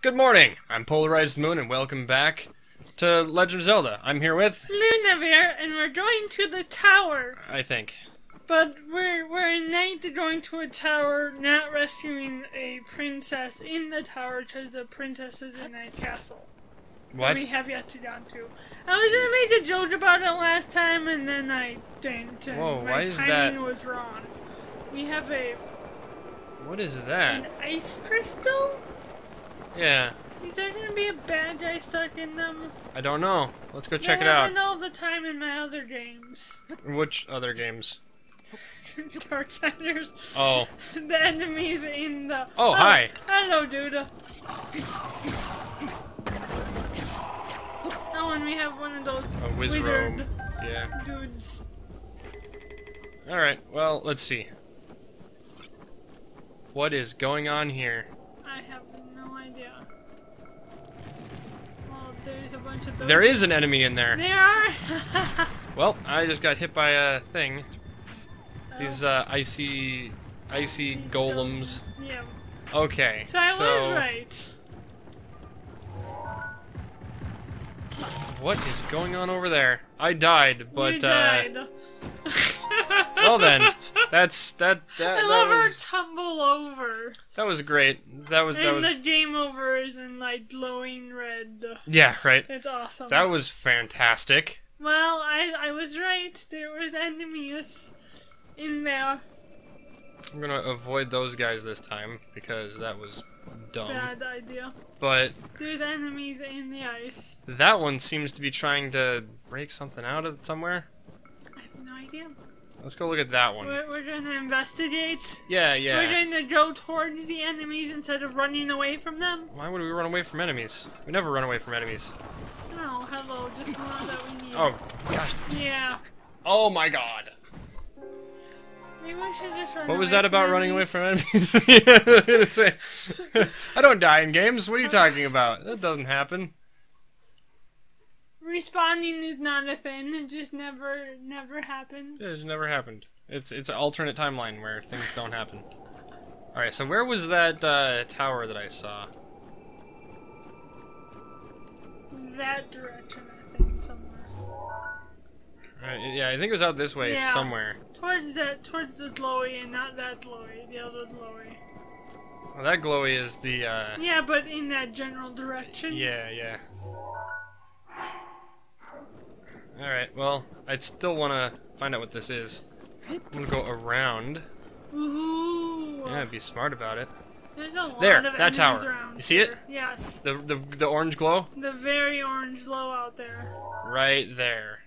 Good morning. I'm Polarized Moon, and welcome back to Legend of Zelda. I'm here with, Lunaviere, and we're going to the tower. I think. But we're we're a knight going to a tower, not rescuing a princess in the tower because the princess is in a castle. What? We have yet to get to. I was gonna make a joke about it last time, and then I didn't. And Whoa, my why is timing that- was wrong. We have a What is that? an ice crystal. Yeah, Is there gonna be a bad guy stuck in them? I don't know. Let's go check it out. happened all the time in my other games. Which other games? Darksiders. Oh, the enemies in the. Oh, oh, hi. Hello, dude. Oh, and we have one of those a wizard. Yeah. dudes. Alright, well, let's see. What is going on here? I have there's a bunch of those. There is an enemy in there. There are. Well, I just got hit by a thing. These uh, icy, icy golems. Yeah. Okay, So I was right. What is going on over there? I died, but you died. uh well then, that's that that, I that love was her tumble over. that was great. That was that and was the game over is in like glowing red. yeah, right. It's awesome. That was fantastic. Well, I I was right. There was enemies in there. I'm gonna avoid those guys this time because that was dumb. Bad idea. But There's enemies in the ice. that one seems to be trying to break something out of somewhere. I have no idea. Let's go look at that one. We're, we're gonna investigate. Yeah, yeah. We're going to go towards the enemies instead of running away from them. Why would we run away from enemies? We never run away from enemies. No, hello, just the one that we need. Oh, gosh. Yeah. Oh my god. Maybe we should just run What was that about running away from enemies? Yeah, I was gonna say. I don't die in games. What are you talking about? That doesn't happen. Respawning is not a thing. It just never, never happens. It's never happened. It's it's an alternate timeline where things don't happen. All right, so where was that uh, tower that I saw? That direction, I think, somewhere. All right, yeah, I think it was out this way Yeah. somewhere. Towards that, towards the glowy, and not that glowy, the other glowy. Well, that glowy is the. Uh, Yeah, but in that general direction. yeah, yeah. All right. Well, I'd still want to find out what this is. I'm gonna go around. Ooh. Yeah, be smart about it. There's a lot There, of that tower. around You see it? Yes. The the the orange glow The very orange glow out there. right there.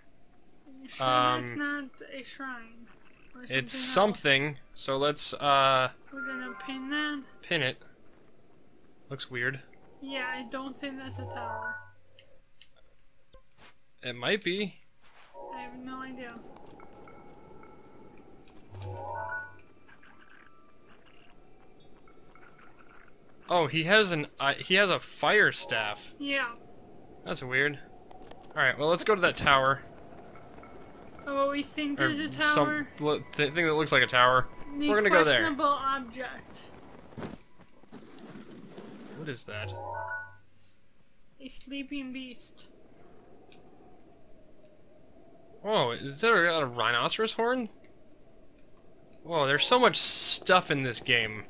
Sure Um, that's not a shrine? Or It's else? something. So let's uh We're gonna pin that. pin it. Looks weird. Yeah, I don't think that's a tower. It might be. I have no idea. Oh, he has an uh, he has a fire staff. Yeah. That's weird. All right, well let's go to that tower. Oh, what we think Or is a some tower. lo- th- thing that looks like a tower. the we're gonna go there. questionable object. What is that? A sleeping beast. Oh, is that a, a rhinoceros horn? Whoa, there's so much stuff in this game.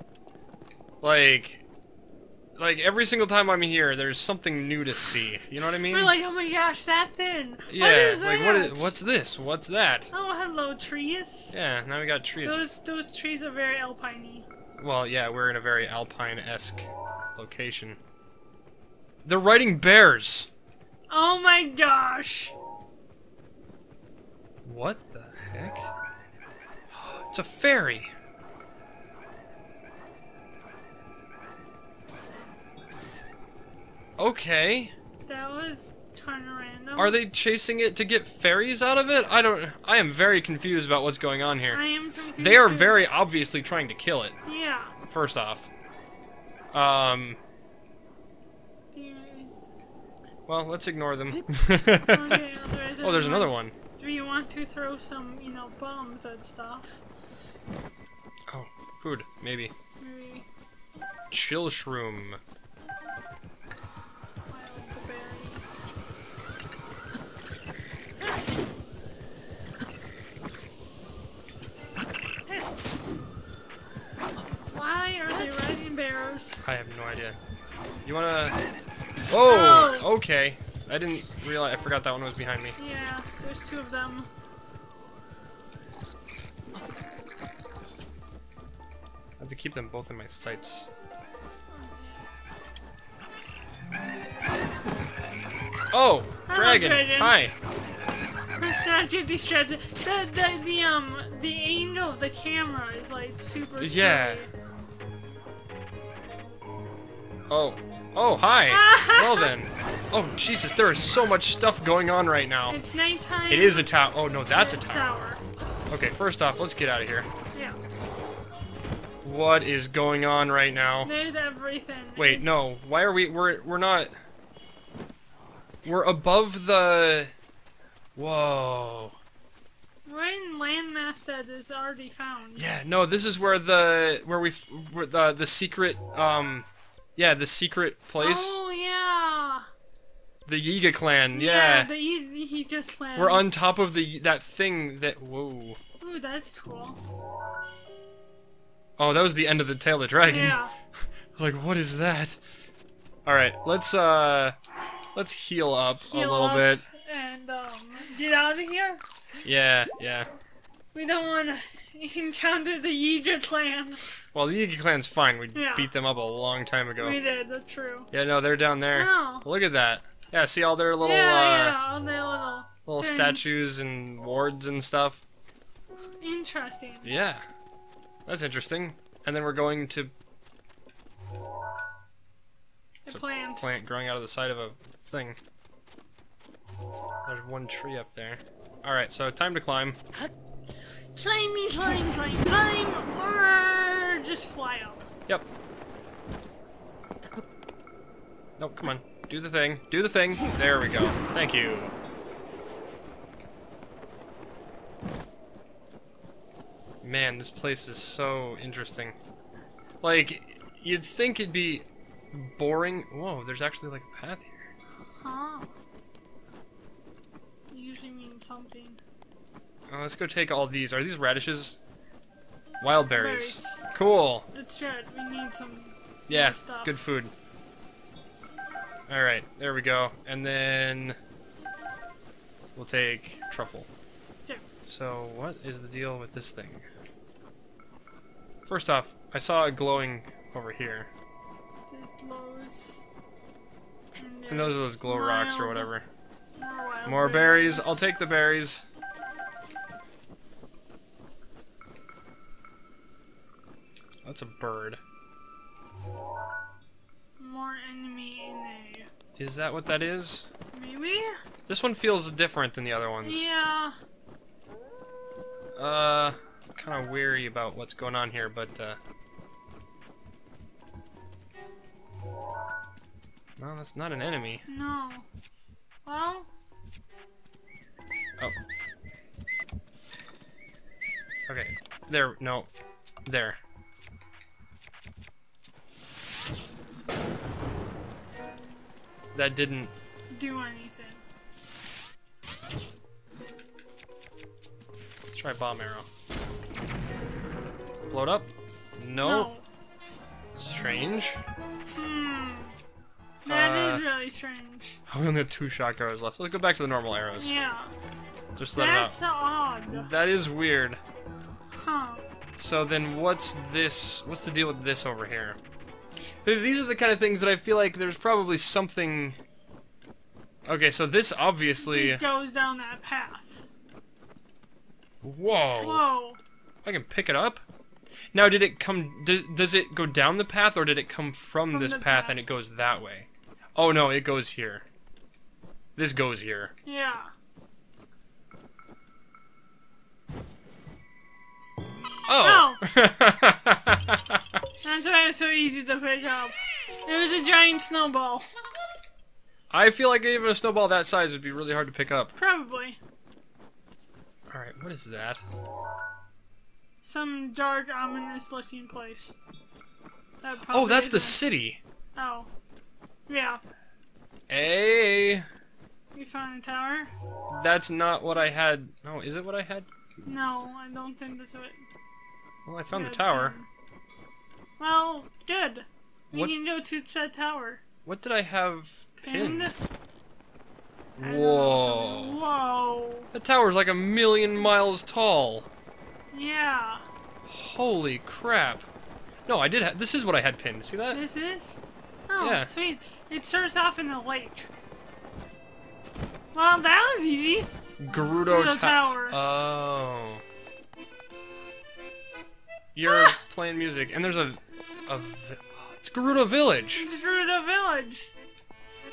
Like, like every single time I'm here, there's something new to see. You know what I mean? We're like, oh my gosh, that thing. yeah, what is it's that? like what is, what's this? What's that? Oh, hello, trees. Yeah, now we got trees. Those those trees are very alpiney. Well, yeah, we're in a very alpine-esque location. They're riding bears. Oh my gosh. What the heck? It's a fairy. Okay. That was kind of random. Are they chasing it to get fairies out of it? I don't. I am very confused about what's going on here. I am confused. They are very obviously trying to kill it. Yeah. First off. Um. Well, let's ignore them. okay, oh, there's another one. Do you want to throw some, you know, bombs and stuff. Oh, food, maybe. Maybe. Chill shroom. Why are they riding bears? I have no idea. You wanna... Oh! oh. Okay. I didn't realize... I forgot that one was behind me. Yeah, there's two of them. I have to keep them both in my sights. Oh! Hello, Dragon! dragon. Hi! It's not too distracted. The the the um the angle of the camera is like super. Yeah. scary. Oh. Oh, hi! well then. Oh, Jesus, there is so much stuff going on right now. It's nighttime. It is a tower. Oh, no, that's a tower. tower. Okay, first off, let's get out of here. Yeah. What is going on right now? There's everything. Wait, It's- no. Why are we... We're, we're not... We're above the... Whoa. We're in landmass that is already found. Yeah, no, this is where the... Where we... Where the, the secret... Um... Yeah, the secret place. Oh yeah. The Yiga clan, yeah. the he, he just landed. We're on top of the... That thing that... Whoa. Ooh, that's cool. Oh, that was the end of the Tail of the Dragon. Yeah. I was like, what is that? Alright, let's, uh... Let's heal up Heal a little up bit. And um, get out of here. Yeah, yeah. We don't want to encounter the Yiga clan. Well, the Yiga clan's fine. We Yeah. beat them up a long time ago. We did. That's true. Yeah, no, they're down there. Oh. Look at that. Yeah, see all their little, yeah, uh, yeah, all their little little things. statues and wards and stuff. Interesting. Yeah. That's interesting. And then we're going to The plant. plant growing out of the side of a thing. There's one tree up there. Alright, so time to climb. Climb me, climb, climb, climb, or just fly up. Yep. No, come on. Do the thing. Do the thing. There we go. Thank you. Man, this place is so interesting. Like, you'd think it'd be boring. Whoa, there's actually like a path here. Huh. Usually means something. Uh, let's go take all these. Are these radishes? Wild berries. Berries. Cool. That's good. We need some. Yeah, good food. Alright, there we go. And then we'll take truffle. Yeah. So, what is the deal with this thing? First off, I saw it glowing over here. There's glows. And those are those glow rocks or whatever. More, More berries. I'll take the berries. That's a bird. More enemy in a. Is that what that is? Maybe? This one feels different than the other ones. Yeah. Uh, kind of weary about what's going on here, but uh. No, that's not an enemy. No. Well, Oh. Okay. There. No. There. That didn't. do anything. Let's try bomb arrow. Blow it up. No. No. Strange. Hmm. That is Uh, really strange. We only have two shock arrows left. Let's go back to the normal arrows. Yeah. Just let them out. That's odd. That is weird. Huh. So then what's this? What's the deal with this over here? Th- These are the kind of things that I feel like there's probably something... Okay, so this obviously... It goes down that path. Whoa! Whoa. I can pick it up? Now, did it come... Does, does it go down the path, or did it come from, From this the path, and it goes that way? Oh, no, it goes here. This goes here. Yeah. Oh! That's why it was so easy to pick up. It was a giant snowball. I feel like even a snowball that size would be really hard to pick up. Probably. Alright, what is that? Some dark, ominous looking place. That Oh, that's the city! Oh. Yeah. Hey! You found a tower? That's not what I had. No, is it what I had? No, I don't think that's what. Well, I found the tower. Well, good. We What- can go to that tower. What did I have Pinned? pinned? Know, Whoa. Whoa. The tower's like a million miles tall. Yeah. Holy crap. No, I did ha- this is what I had pinned. See that? This is? Oh, Yeah. sweet. It starts off in the lake. Well, that was easy. Gerudo Gerudo Tower. Oh. You're ah! playing music, and there's a, a, it's Gerudo Village. It's Gerudo Village.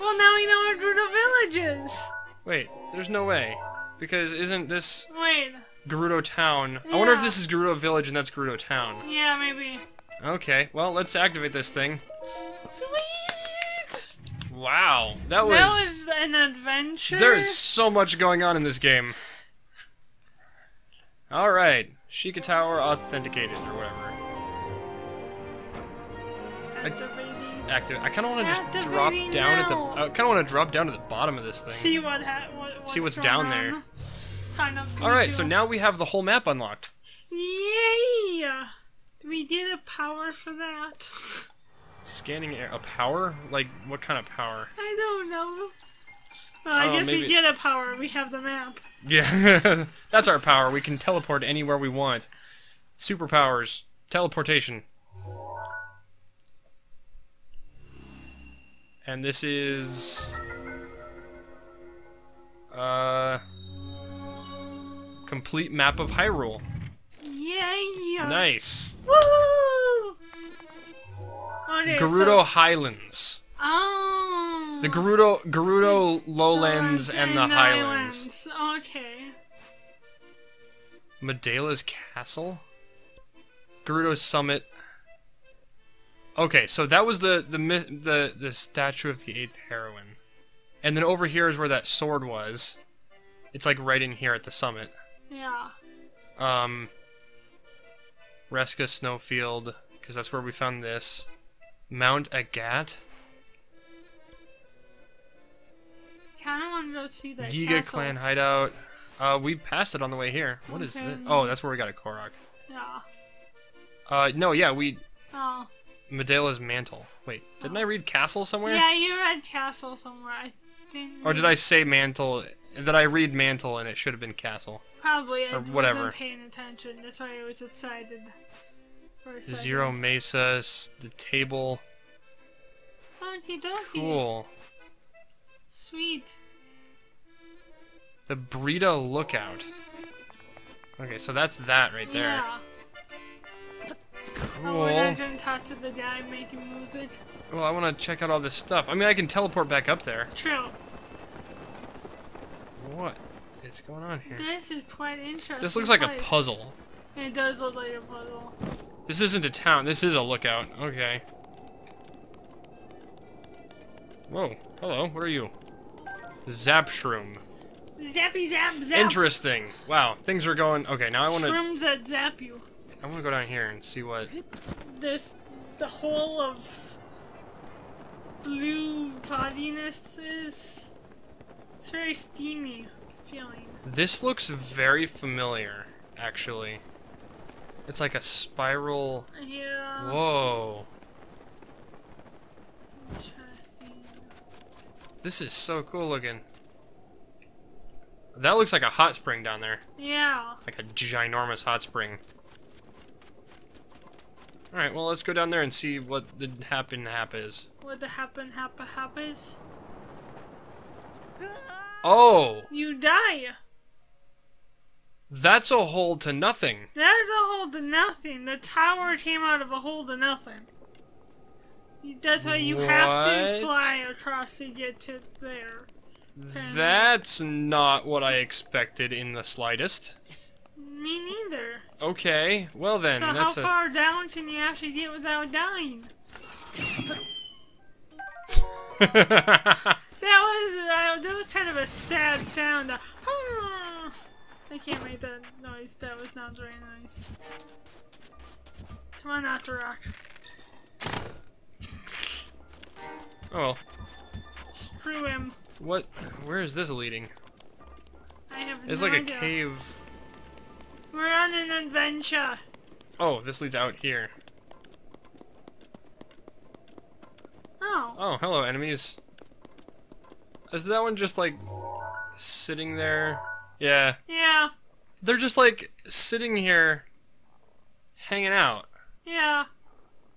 Well, now we know where Gerudo Village is. Wait, there's no way, because isn't this Wait. Gerudo Town? I wonder if this is Gerudo Village and that's Gerudo Town. Yeah, maybe. Okay, well let's activate this thing. Sweet. Wow, that was, That was an adventure. there's so much going on in this game. All right, Sheikah Tower authenticated or whatever. Activating. Active. I kind of want to just drop down at the. I kind of want to drop down to the bottom of this thing. See what ha- what, what's See what's down on. there. Kind of. All right, so now we have the whole map unlocked. Yay! We did a power for that. Scanning air. A power? Like what kind of power? I don't know. Well, I Oh, guess we get a power. We have the map. Yeah, that's our power. We can teleport anywhere we want. Superpowers. Teleportation. And this is uh complete map of Hyrule. Yay! Nice. Woo! Okay, Gerudo so- Highlands. oh. The Gerudo Gerudo Lowlands and the Highlands. Highlands. Okay. Meadela's Castle? Gerudo Summit. Okay, so that was the the the the statue of the eighth heroine, and then over here is where that sword was. It's like right in here at the summit. Yeah. Um, Risoka Snowfield, because that's where we found this. Mount Agaat, Kind of want to go see that Yiga castle. Clan hideout. Uh, we passed it on the way here. What is Okay. this? Oh, that's where we got a Korok. Yeah. Uh, no, yeah, we. Meadela's mantle. Wait, didn't I read castle somewhere? Yeah, you read castle somewhere. I didn't. Or did I say mantle? Did I read mantle and it should have been castle? Probably. I or whatever. wasn't paying attention. That's why I was excited. For a. Zirco Mesa, s- the table. Okie dokie. Cool. Sweet. The Birida Lookout. Okay, so that's that right there. Yeah. Cool. Oh, and I didn't talk to the guy making music. Well, I want to check out all this stuff. I mean, I can teleport back up there. True. What is going on here? This is quite interesting. This looks like a puzzle. It does look like a puzzle. This isn't a town. This is a lookout. Okay. Whoa. Hello. What are you? Zapshroom. Zappy zap zap. Interesting. Wow. Things are going. Okay. Now I want to. Shrooms that zap you. I want to go down here and see what. This, the whole of blue fogginess is. It's very steamy feeling. This looks very familiar, actually. It's like a spiral. Yeah. Whoa. Interesting. This is so cool looking. That looks like a hot spring down there. Yeah. Like a ginormous hot spring. Alright, well, let's go down there and see what the happen hap is. What the happen happa happens? Oh! You die. That's a hole to nothing. That is a hole to nothing. The tower came out of a hole to nothing. That's why you have to fly across to get to there. That's not what I expected in the slightest. Me neither. Okay, well then, so how that's a. far down can you actually get without dying? That was uh, that was kind of a sad sound. Uh, I can't make that noise. That was not very nice. Come on, After Rock. oh well. Screw him. What? Where is this leading? I have It's no like a cave. We're on an adventure. Oh, this leads out here. Oh, Oh, hello, enemies. Is that one just like sitting there? Yeah. Yeah, They're just like sitting here hanging out. yeah.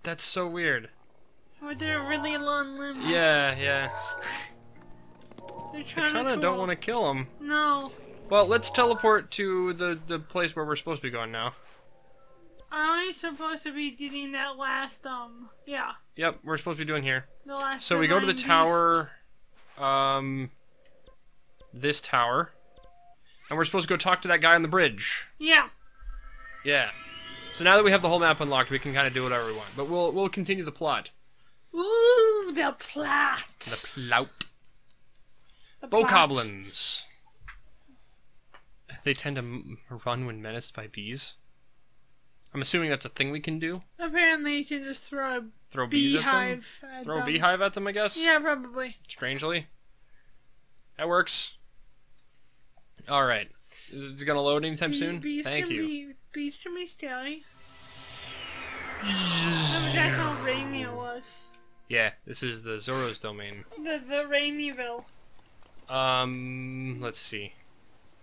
That's so weird. With their really long limbs. Yeah, yeah. They're I kind to of don't want to kill them. No. Well, let's teleport to the the place where we're supposed to be going now. Are we supposed to be getting that last, um, yeah, Yep, we're supposed to be doing here. the last So we go to the divine tower, um, this tower, and we're supposed to go talk to that guy on the bridge. Yeah. Yeah. So now that we have the whole map unlocked, we can kind of do whatever we want. But we'll we'll continue the plot. Ooh, the plot. The plot. The. Bokoblins. They tend to m- run when menaced by bees. I'm assuming that's a thing we can do. Apparently, you can just throw a Throw bees at them. beehive at Throw a them. beehive at them, I guess. Yeah, probably. Strangely, that works. All right. Is it gonna load anytime soon? Bees Thank can you. Be, bees can be scary. Forgot how rainy it was. Yeah, this is the Zora's domain. The the Rainyville. Um, let's see.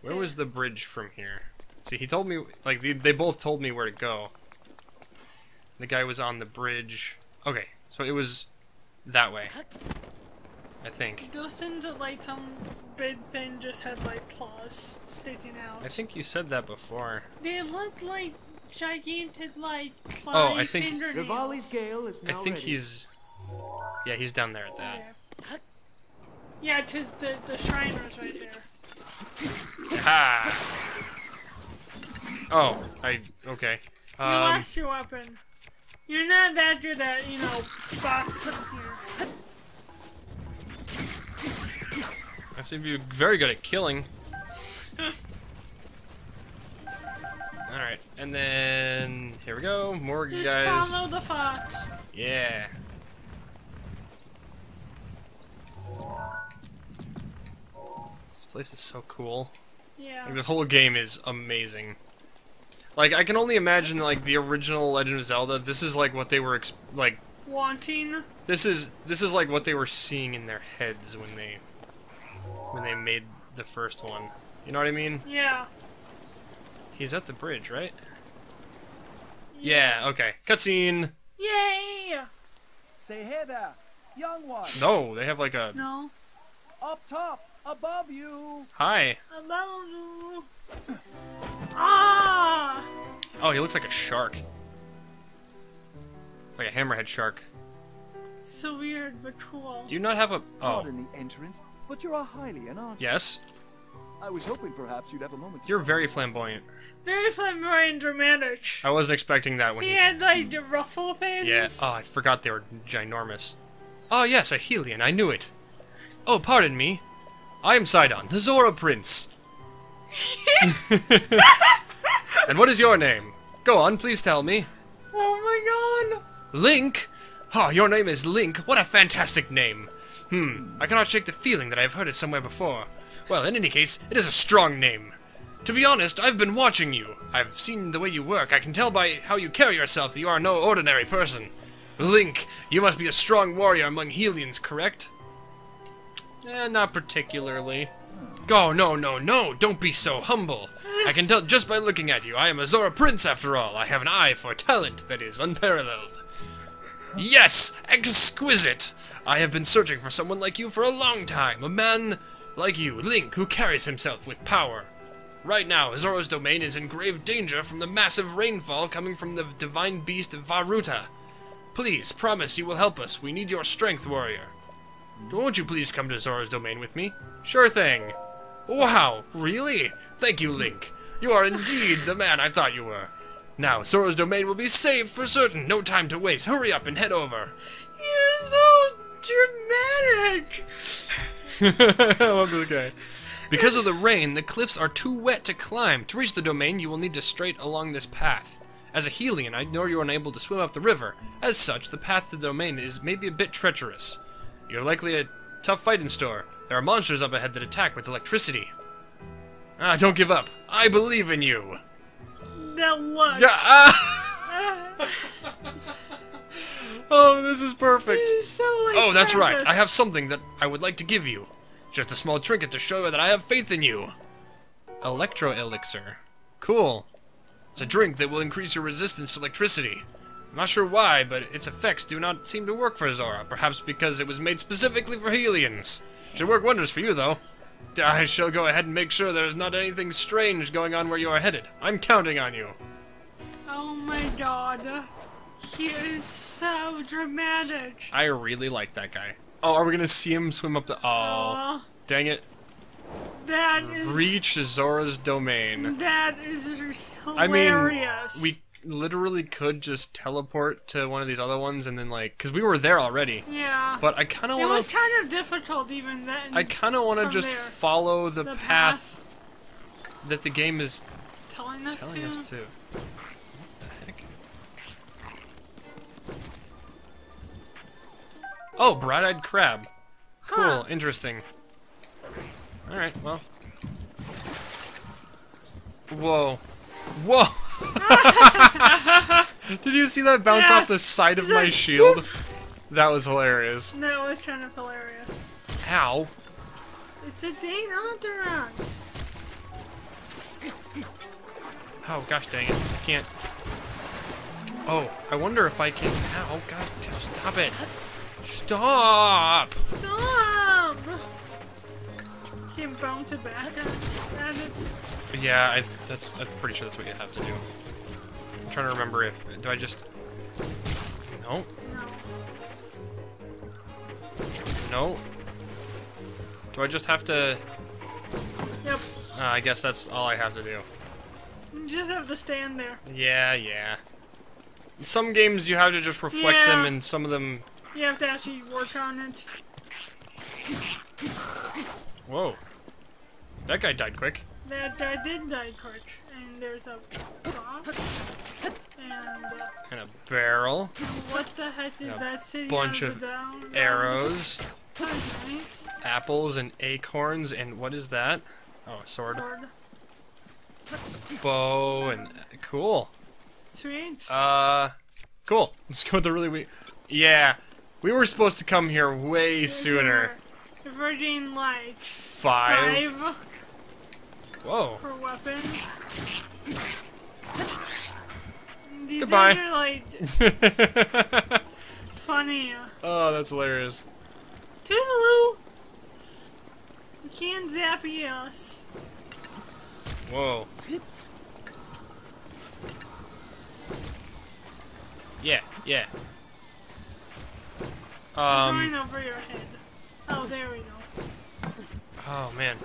Where was the bridge from here? See, he told me, like, they, they both told me where to go. The guy was on the bridge. Okay, so it was that way. I think. Those things are like some big thing just had like claws sticking out. I think you said that before. They look like gigantic like claw Oh, I think- fingernails. Gale is now I think ready. he's. Yeah, he's down there at that. Yeah. Yeah, cause the the Shriner's right there. Ha! Oh, I. Okay. You Um, lost your weapon. You're not that good at, you know, boxing here. I seem to be very good at killing. Alright, and then. Here we go. More Just guys. follow the fox. Yeah. This place is so cool. Yeah. Like, this whole game is amazing. Like I can only imagine like the original Legend of Zelda. This is like what they were ex- like. Wanting. This is this is like what they were seeing in their heads when they when they made the first one. You know what I mean? Yeah. He's at the bridge, right? Yeah. Okay. Cutscene. Yay! Say hey there, young one. No, they have like a No. Up top, above you. hi. Above you. Ah! Oh, he looks like a shark. It's like a hammerhead shark. So weird, but cool. Do you not have a? Not Oh, in the entrance, but you're a Hylian, aren't you? yes. I was hoping perhaps you'd have a moment. To You're very flamboyant. Very flamboyant and dramatic. I wasn't expecting that when He you. had like the ruffle things. Yeah. Oh, I forgot they were ginormous. Oh yes, a Hylian. I knew it. Oh, pardon me. I am Sidon, the Zora Prince. and what is your name? Go on, please tell me. Oh my god. Link? Oh, your name is Link. What a fantastic name. Hmm, I cannot shake the feeling that I have heard it somewhere before. Well, in any case, it is a strong name. To be honest, I've been watching you. I've seen the way you work. I can tell by how you carry yourself that you are no ordinary person. Link, you must be a strong warrior among Hylians, correct? Eh, not particularly. Oh, no, no, no, don't be so humble. I can tell just by looking at you. I am a Zora Prince, after all. I have an eye for talent that is unparalleled. Yes, exquisite! I have been searching for someone like you for a long time. A man like you, Link, who carries himself with power. Right now, Zora's domain is in grave danger from the massive rainfall coming from the divine beast Vah Ruta. Please, promise you will help us. We need your strength, warrior. Won't you please come to Zora's domain with me? Sure thing. Wow, really? Thank you, Link. You are indeed the man I thought you were. Now, Zora's domain will be saved for certain. No time to waste. Hurry up and head over. You're so dramatic. I love this guy. Because of the rain, the cliffs are too wet to climb. To reach the domain, you will need to straight along this path. As a Hylian, I know you are unable to swim up the river. As such, the path to the domain is maybe a bit treacherous. You're likely a tough fight in store. There are monsters up ahead that attack with electricity. Ah, don't give up. I believe in you. That look. Yeah, ah! Oh, this is perfect. It is so like Oh, that's right. I have something that I would like to give you. Just a small trinket to show you that I have faith in you. Electro Elixir. Cool. It's a drink that will increase your resistance to electricity. I'm not sure why, but its effects do not seem to work for Zora. Perhaps because it was made specifically for Hylians. Should work wonders for you, though. I shall go ahead and make sure there's not anything strange going on where you are headed. I'm counting on you. Oh my god. He is so dramatic. I really like that guy. Oh, are we gonna see him swim up the? Oh, Aw, dang it! that is Reach Zora's domain. that is hilarious. I mean, we literally could just teleport to one of these other ones and then like, cause we were there already. yeah. But I kind of it was kind of difficult even then. I kind of want to just there. follow the, the path, that the game is telling us telling to. us to. What the heck? Oh, bright-eyed crab. Cool, Huh. interesting. All right, well. Whoa. Whoa! Did you see that bounce off the side of my shield? That was hilarious. That was kind of hilarious. Ow. It's a Dane Entourage. Oh, gosh dang it. I can't. Oh, I wonder if I can. Ow, oh, god, t- stop it. Stop! Stop! Can't bounce it back at it. Yeah, I, that's. I'm pretty sure that's what you have to do. I'm trying to remember if. Do I just. No? No. No? Do I just have to. Yep. Uh, I guess that's all I have to do. You just have to stand there. Yeah, yeah. Some games you have to just reflect them, and some of them. You have to actually work on it. Whoa. That guy died quick. That I did die quick. And there's a box. And uh, And a barrel. what the heck is A that sitting bunch of down? Arrows. That's nice. apples and acorns and what is that? Oh, a sword. Sword. Bow and cool. Sweet. Uh, cool. Let's go with the really we. Yeah, we were supposed to come here way sooner. If we're getting like Five. five Whoa. for weapons. These Goodbye. guys are like funny. oh, that's hilarious. Toodaloo! You can't zappy us. Whoa. Yeah, yeah. going Um. over your head. Oh, there we go. Oh man.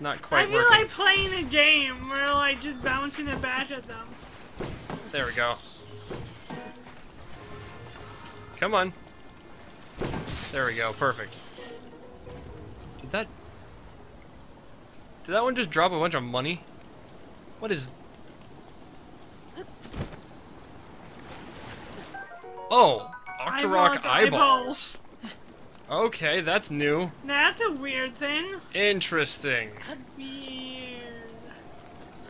It's not I feel working. like playing a game where like just bouncing a back at them. There we go. Come on. There we go. Perfect. Did that... Did that one just drop a bunch of money? What is... Oh! Octorok eyeballs. Okay, that's new. That's a weird thing. Interesting. Weird.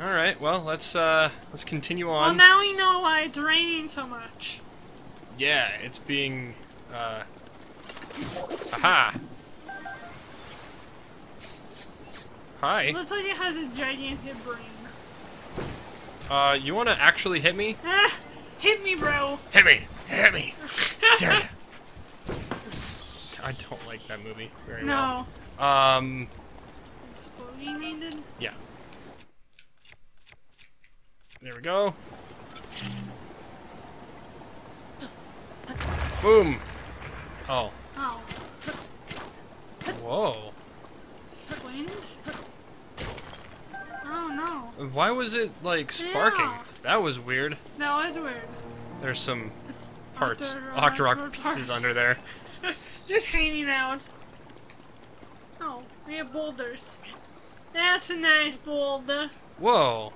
Alright, well, let's, uh, let's continue on. Well, now we know why it's raining so much. Yeah, it's being, uh... Aha! Hi. Looks like it has a gigantic brain. Uh, you wanna actually hit me? Ah, hit me, bro. Hit me! Hit me! Dare ya! I don't like that movie very much. No. well. Um, Exploding yeah. There we go. Boom! Oh. Oh. Whoa. Flint? Oh no. Why was it, like, sparking? Yeah. That was weird. That was weird. There's some parts, Octorok pieces parts. under there. Just hanging out. Oh, we have boulders. That's a nice boulder. Whoa.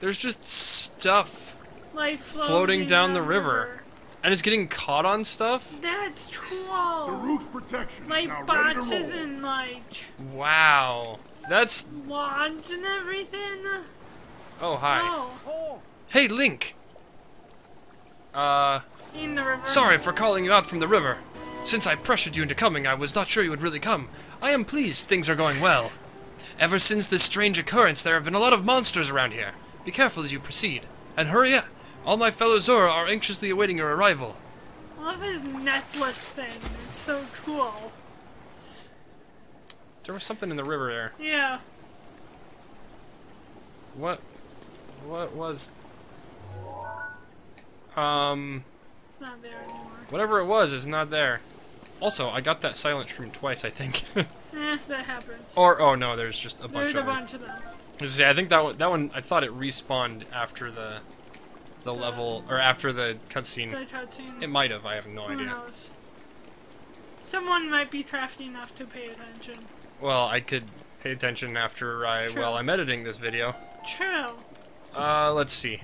There's just stuff. Like floating, Floating down the river. And it's getting caught on stuff? That's The cool. protection is Like now ready to boxes and like Wow. That's... wands and everything. Oh, hi. Oh, Hey, Link! Uh... In the river. Sorry for calling you out from the river. Since I pressured you into coming, I was not sure you would really come. I am pleased things are going well. Ever since this strange occurrence, there have been a lot of monsters around here. Be careful as you proceed. And hurry up! All my fellow Zora are anxiously awaiting your arrival. I love his necklace thing. It's so cool. There was something in the river there. Yeah. What? What was? Um, It's not there anymore. whatever it was is not there. Also, I got that silent shroom twice, I think. Eh, that happens. or oh no, there's just a bunch There's a of them. bunch of them. See, I think that one, that one, I thought it respawned after the, the level or after the cutscene. The cutscene. It might have. I have no Who idea. knows? Someone might be crafty enough to pay attention. Well, I could pay attention after I True. while I'm editing this video. True. Uh, let's see.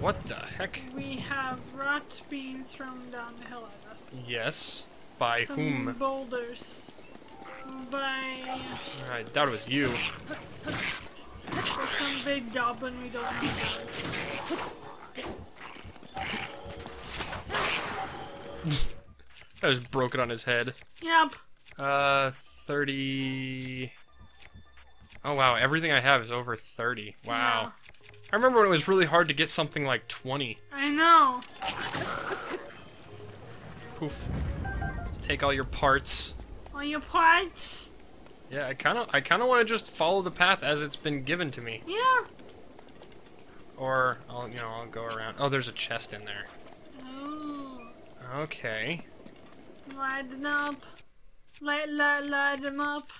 What the heck? We have rocks being thrown down the hill at us. Yes. By Some whom? boulders. By I doubt it was you. some big goblin we don't know. I just broke it on his head. Yep. Uh, 30... Oh wow, everything I have is over 30. Wow. I remember when it was really hard to get something like 20. I know. Poof. Let's take all your parts. All your parts. Yeah, I kind of I kind of want to just follow the path as it's been given to me. Yeah. Or I'll, you know, I'll go around. Oh, there's a chest in there. Ooh. Okay. Light them up. Light, light, light them up.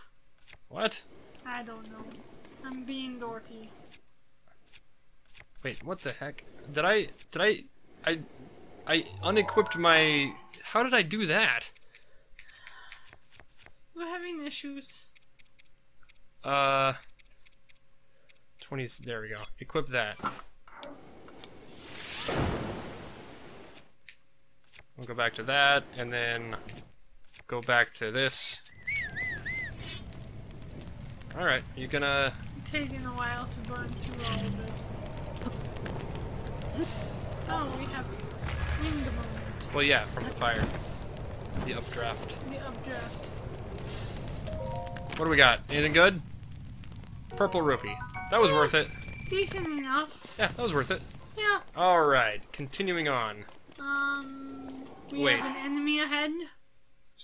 What? I don't know. I'm being dorky. Wait, what the heck? Did I did I I I unequipped my How did I do that? We're having issues. Uh 20 there we go. Equip that. We'll go back to that and then go back to this. Alright, you're gonna taking a while to burn through all of it. Oh, we have wind moment. well yeah, from the fire. The updraft. The updraft. What do we got? Anything good? Purple rupee. That was worth it. Decent enough. Yeah, that was worth it. Yeah. Alright, continuing on. Um, we Wait. have an enemy ahead.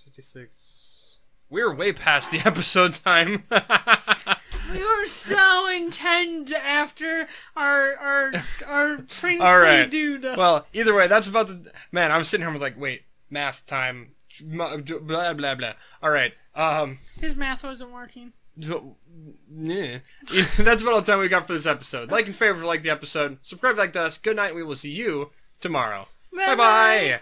56. We're way past the episode time. We were so intent after our our our princely Alright. dude. well, either way, that's about the. Man, I'm sitting here with like, wait, math time. Blah, blah, blah. Alright, um. His math wasn't working. Yeah. That's about all the time we got for this episode. Like and favorite like the episode. Subscribe like to us. Good night. We will see you tomorrow. Bye bye.